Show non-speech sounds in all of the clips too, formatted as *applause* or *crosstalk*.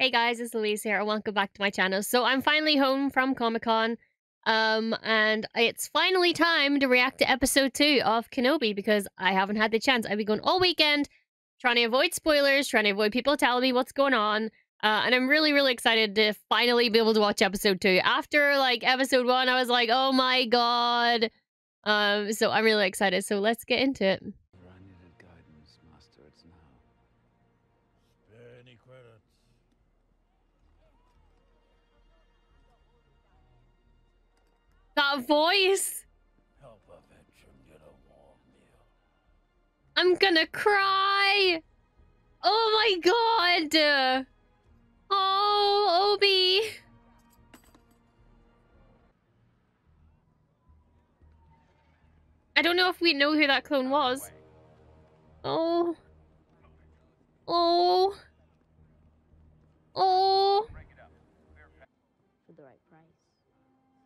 Hey guys, it's Louise here, and welcome back to my channel. So I'm finally home from Comic-Con, um, and it's finally time to react to episode 2 of Kenobi, because I haven't had the chance. I've been going all weekend, trying to avoid spoilers, trying to avoid people telling me what's going on, uh, and I'm really, really excited to finally be able to watch episode 2. After, like, episode 1, I was like, oh my god! Um, so I'm really excited, so let's get into it. That voice! I'm gonna cry! Oh my god! Oh, Obi! I don't know if we know who that clone was. Oh. Oh. Oh. for the right price.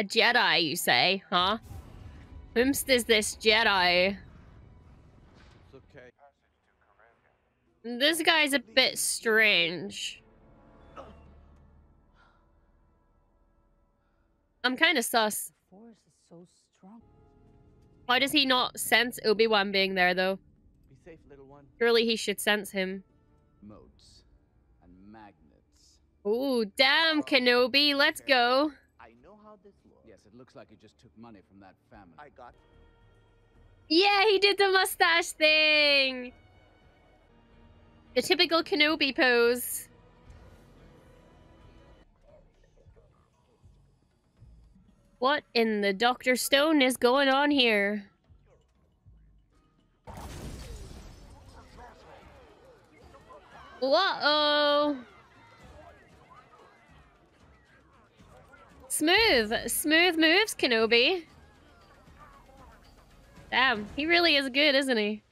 A Jedi, you say, huh? Whomst is this Jedi? Okay. This guy's a bit strange. I'm kind of sus. The force is so. Why does he not sense Obi-Wan being there, though? Be safe, little one. Surely he should sense him. Moats and magnets. Ooh, damn, Kenobi, let's go. I know how this looks. Yes, it looks like he just took money from that family. I got. Yeah, he did the mustache thing! The typical Kenobi pose. What in the Dr. Stone is going on here? Whoa! Smooth. Smooth moves, Kenobi. Damn, he really is good, isn't he?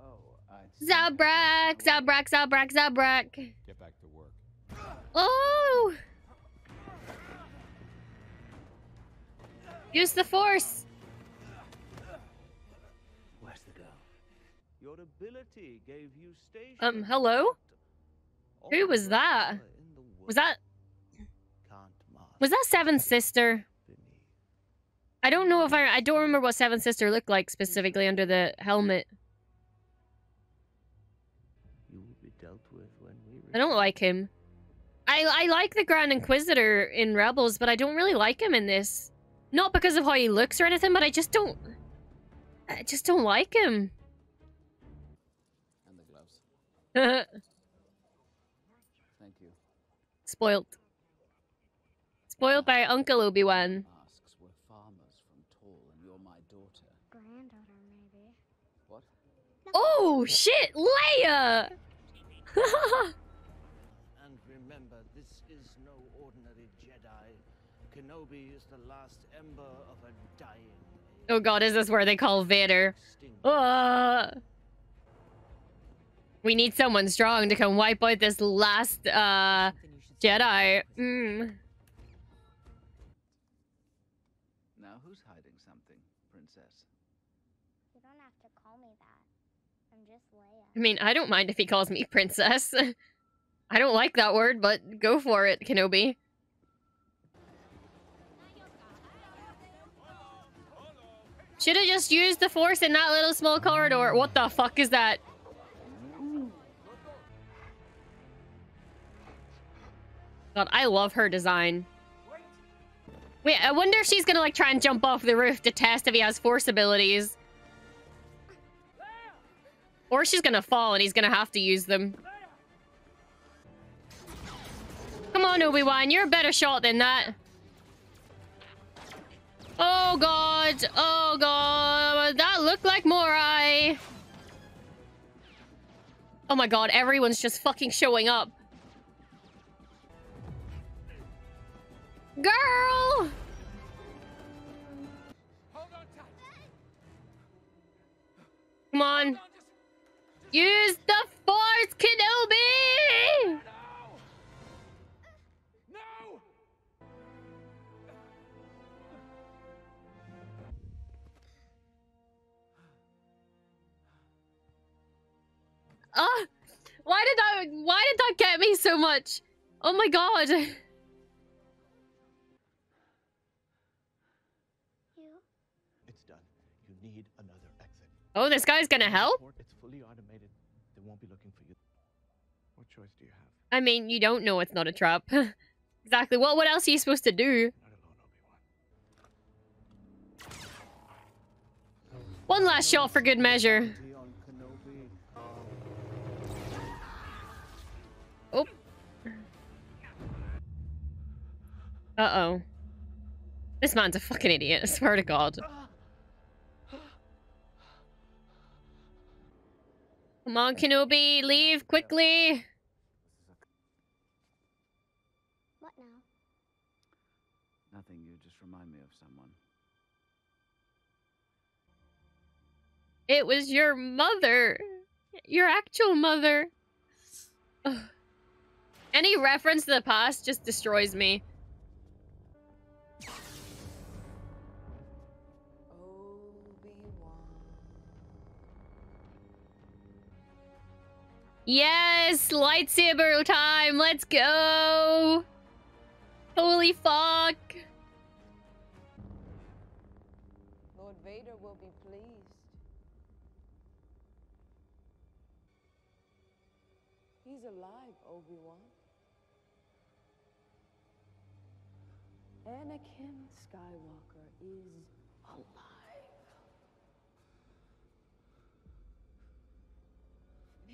Oh, Zabrak, Zabrak, Zabrak, Zabrak. Get back to work. Oh! Use the force. Where's the girl? Your ability gave you station. Um, hello? Who was that? Was that was that Seven's sister? I don't know if I I don't remember what Seven's sister looked like specifically under the helmet. You will be dealt with when we. I don't like him. I I like the Grand Inquisitor in Rebels, but I don't really like him in this. Not because of how he looks or anything, but I just don't I just don't like him. And the gloves. *laughs* Thank you. Spoiled. Spoiled by Uncle Obi-Wan. Masks were farmers from Tall, and you're my daughter. Granddaughter, maybe. What? Oh shit, Leia! *laughs* And remember, this is no ordinary Jedi. Kenobi is the last ember of a dying age. oh god, is this where they call Vader? Uh, we need someone strong to come wipe out this last uh Then you should stop. Jedi. Mm. Princess? You don't have to call me that. I'm just Leia. I mean, I don't mind if he calls me princess. *laughs* I don't like that word, but go for it, Kenobi. Should have just used the force in that little small corridor. What the fuck is that? God, I love her design. Wait, I wonder if she's gonna like try and jump off the roof to test if he has force abilities. Or she's gonna fall and he's gonna have to use them. Come on, Obi-Wan, you're a better shot than that. Oh god, oh god, that looked like Morai. Oh my god, everyone's just fucking showing up. Girl! Come on. Use the Force, Kenobi! No! Ah, why did that? Why did that get me so much? Oh my god. *laughs* Oh, this guy's gonna help? It's fully automated. They won't be looking for you. What choice do you have? I mean, you don't know it's not a trap. *laughs* exactly. What what else are you supposed to do? Alone, One last shot for good measure. Bounty on Kenobi. Oh. Uh-oh. This man's a fucking idiot, I swear to god. Come on, Kenobi, leave quickly. What now? Nothing, you just remind me of someone. It was your mother. Your actual mother. Ugh. Any reference to the past just destroys me. Yes, lightsaber time. Let's go. Holy fuck. Lord Vader will be pleased. He's alive, Obi-Wan. Anakin Skywalker is alive.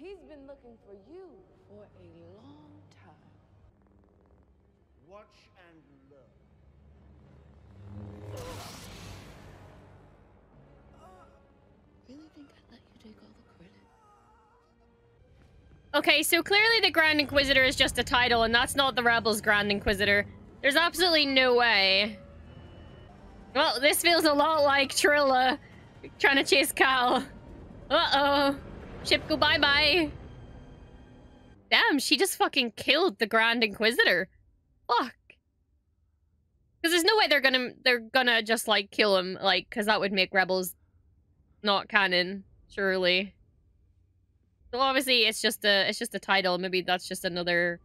He's been looking for you for a long time. Watch and learn. Really think I'd let you take all the credit? Okay, so clearly the Grand Inquisitor is just a title, and that's not the Rebels Grand Inquisitor. There's absolutely no way. Well, this feels a lot like Trilla trying to chase Cal. Uh-oh. Ship go bye-bye. Damn, she just fucking killed the Grand Inquisitor. Fuck. Because there's no way they're gonna they're gonna just like kill him, like, because that would make Rebels not canon, surely. So obviously it's just a it's just a title. Maybe that's just another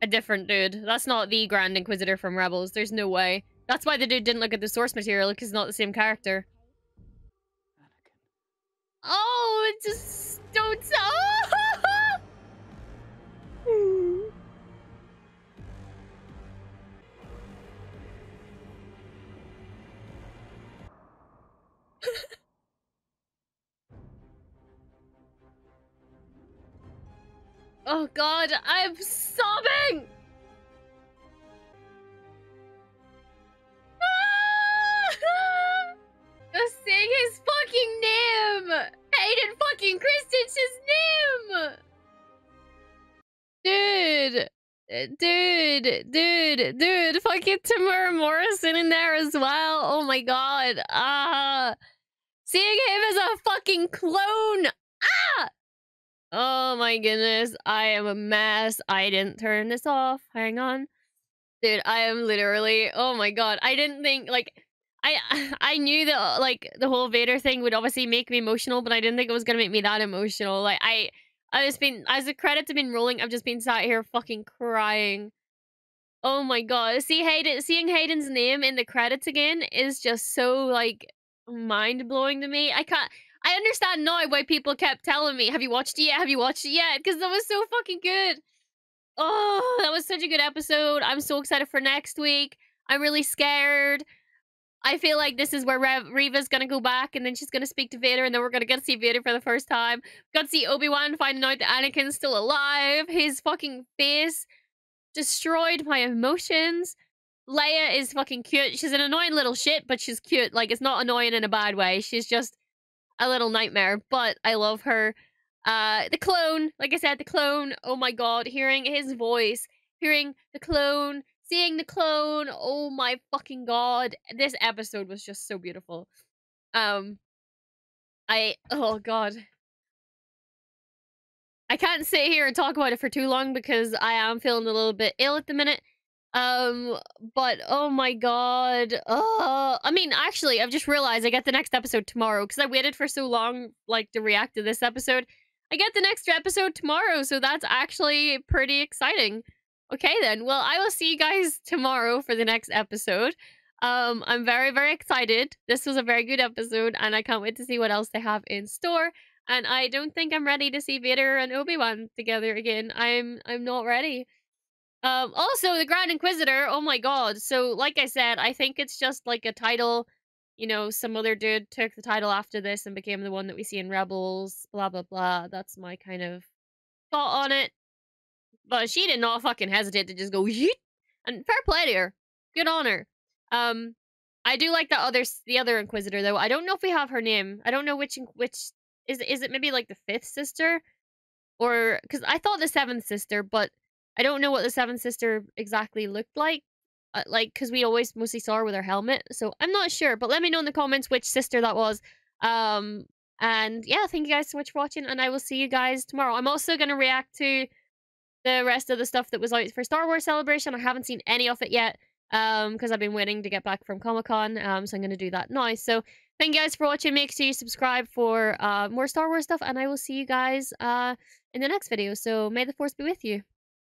a different dude. That's not the Grand Inquisitor from Rebels. There's no way. That's why the dude didn't look at the source material because it's not the same character. Oh, it just don't. Oh! *laughs* oh God, I'm sobbing. Dude! Dude, dude, fucking Temuera Morrison in there as well. Oh my god. Ah. Seeing him as a fucking clone. Ah! Oh my goodness. I am a mess. I didn't turn this off. Hang on. Dude, I am literally, oh my god. I didn't think, like, I *sighs* I knew that uh, like the whole Vader thing would obviously make me emotional, but I didn't think it was gonna make me that emotional. Like I I just been as the credits have been rolling, I've just been sat here fucking crying. Oh my god. See Hayden seeing Hayden's name in the credits again is just so like mind blowing to me. I can't I understand now why people kept telling me, Have you watched it yet? Have you watched it yet? Because that was so fucking good. Oh, that was such a good episode. I'm so excited for next week. I'm really scared. I feel like this is where Rev- Reva's gonna go back and then she's gonna speak to Vader and then we're gonna get to see Vader for the first time. Got to see Obi-Wan finding out that Anakin's still alive. His fucking face destroyed my emotions. Leia is fucking cute. She's an annoying little shit, but she's cute. Like, it's not annoying in a bad way. She's just a little nightmare, but I love her. Uh, the clone, like I said, the clone. Oh my god, hearing his voice, hearing the clone seeing the clone oh my fucking god this episode was just so beautiful. Um i oh god. I can't sit here and talk about it for too long because i am feeling a little bit ill at the minute. Um but oh my god uh i mean actually i've just realized i get the next episode tomorrow because i waited for so long like to react to this episode. I get the next episode tomorrow so that's actually pretty exciting Okay then. Well, I will see you guys tomorrow for the next episode. Um, I'm very, very excited. This was a very good episode, and I can't wait to see what else they have in store. And I don't think I'm ready to see Vader and Obi Wan together again. I'm, I'm not ready. Um, also the Grand Inquisitor. Oh my God! So, like I said, I think it's just like a title. You know, some other dude took the title after this and became the one that we see in Rebels. Blah blah blah. That's my kind of thought on it. But she did not fucking hesitate to just go yeet. And fair play to her. Good on her. Um, I do like the other the other Inquisitor though. I don't know if we have her name. I don't know which which is is it maybe like the fifth sister, or because I thought the seventh sister, but I don't know what the seventh sister exactly looked like. Uh, like because we always mostly saw her with her helmet, so I'm not sure. But let me know in the comments which sister that was. Um, and yeah, thank you guys so much for watching, and I will see you guys tomorrow. I'm also gonna react to the rest of the stuff that was out for Star Wars Celebration. I haven't seen any of it yet um because I've been waiting to get back from Comic-Con um so I'm going to do that now. So thank you guys for watching. Make sure you subscribe for uh more Star Wars stuff and I will see you guys uh in the next video. So may the force be with you.